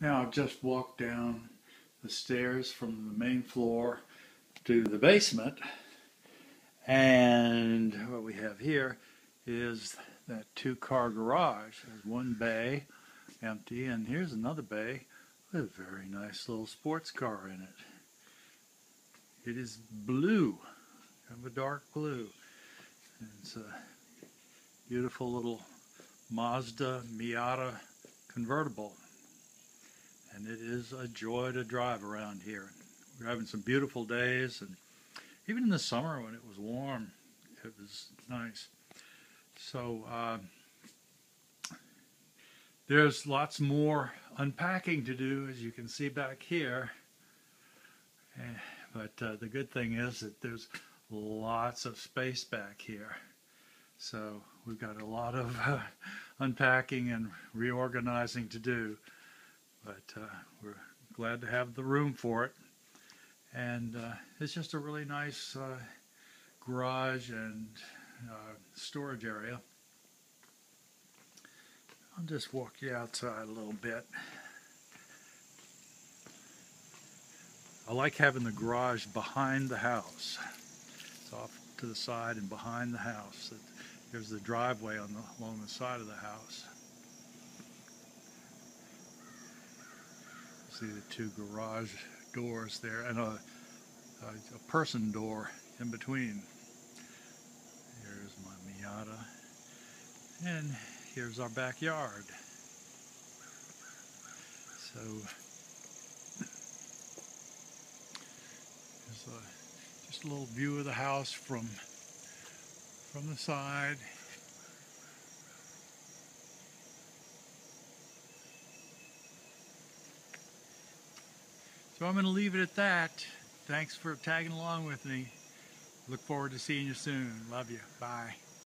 Now I've just walked down the stairs from the main floor to the basement and what we have here is that two car garage. There's one bay empty and here's another bay with a very nice little sports car in it. It is blue, kind of a dark blue. It's a beautiful little Mazda Miata convertible and it is a joy to drive around here. We're having some beautiful days, and even in the summer when it was warm, it was nice. So uh, there's lots more unpacking to do, as you can see back here. Eh, but uh, the good thing is that there's lots of space back here. So we've got a lot of uh, unpacking and reorganizing to do but uh, we're glad to have the room for it. And uh, it's just a really nice uh, garage and uh, storage area. I'll just walk you outside a little bit. I like having the garage behind the house. It's off to the side and behind the house. There's the driveway on the, along the side of the house. See the two garage doors there and a, a, a person door in between. Here's my Miata. And here's our backyard. So there's a, just a little view of the house from from the side. So I'm going to leave it at that. Thanks for tagging along with me. Look forward to seeing you soon. Love you. Bye.